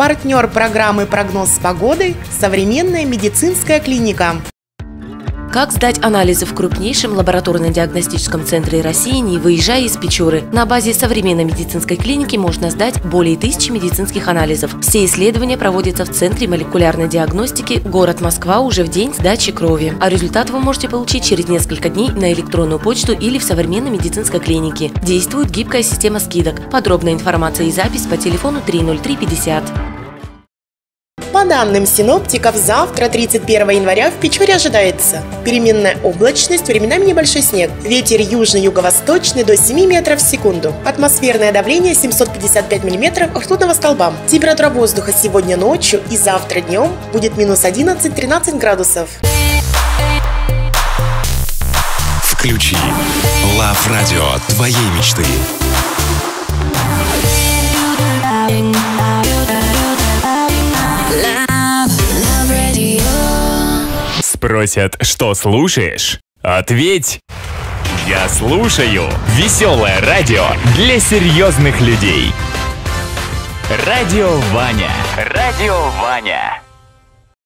Партнер программы «Прогноз с погодой» – современная медицинская клиника. Как сдать анализы в крупнейшем лабораторно-диагностическом центре России, не выезжая из Печоры? На базе современной медицинской клиники можно сдать более тысячи медицинских анализов. Все исследования проводятся в Центре молекулярной диагностики город Москва уже в день сдачи крови. А результат вы можете получить через несколько дней на электронную почту или в современной медицинской клинике. Действует гибкая система скидок. Подробная информация и запись по телефону 30350. По данным синоптиков, завтра, 31 января, в Печоре ожидается переменная облачность, временами небольшой снег, ветер южно-юго-восточный до 7 метров в секунду, атмосферное давление 755 миллиметров ртутного столба. Температура воздуха сегодня ночью и завтра днем будет минус 11-13 градусов. Включи Лав Радио твоей мечты. Спросят, что слушаешь? Ответь! Я слушаю веселое радио для серьезных людей. Радио Ваня. Радио Ваня.